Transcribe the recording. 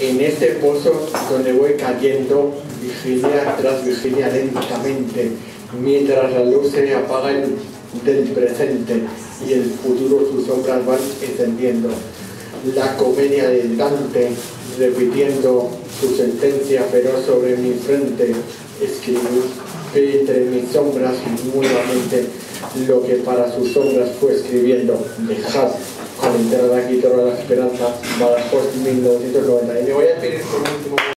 en este pozo donde voy cayendo vigilia tras vigilia lentamente, mientras la luz se apaga del presente y el futuro sus sombras van encendiendo. La comedia de Dante repitiendo su sentencia feroz sobre mi frente, escribí entre mis sombras nuevamente lo que para sus sombras fue escribiendo. Dejad con enterrar aquí toda la esperanza, Badajoz 1990. Y me voy a pedir por último.